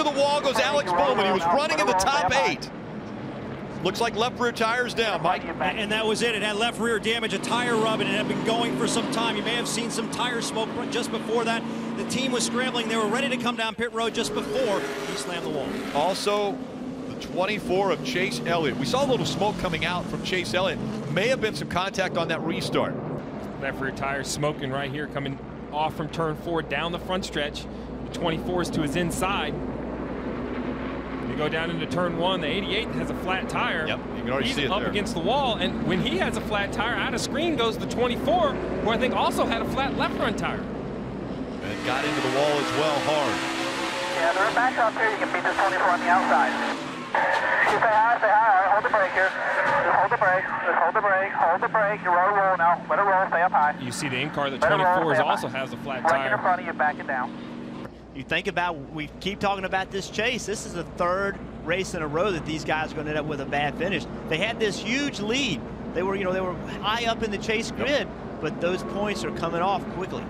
into the wall goes Alex Bowman. He was running in the top eight. Looks like left rear tires down, Mike. And that was it. It had left rear damage, a tire rub, and it had been going for some time. You may have seen some tire smoke just before that. The team was scrambling. They were ready to come down pit road just before he slammed the wall. Also, the 24 of Chase Elliott. We saw a little smoke coming out from Chase Elliott. May have been some contact on that restart. Left rear tire smoking right here, coming off from turn four down the front stretch. The 24 is to his inside. You go down into turn one, the 88 has a flat tire. Yep, you can already He's see it up there. against the wall, and when he has a flat tire, out of screen goes the 24, who I think also had a flat left front tire. And got into the wall as well hard. Yeah, they're back up here. You can beat this 24 on the outside. You say hi, say hi. All right, hold the brake here. Just hold the brake. Just hold the brake. Hold the brake. You roll, roll now. Let it roll. Stay up high. You see the in-car, the Let it roll, 24 stay also high. has a flat Brake in tire. front of you. Back it down. You think about, we keep talking about this chase. This is the third race in a row that these guys are going to end up with a bad finish. They had this huge lead. They were, you know, they were high up in the chase grid, but those points are coming off quickly.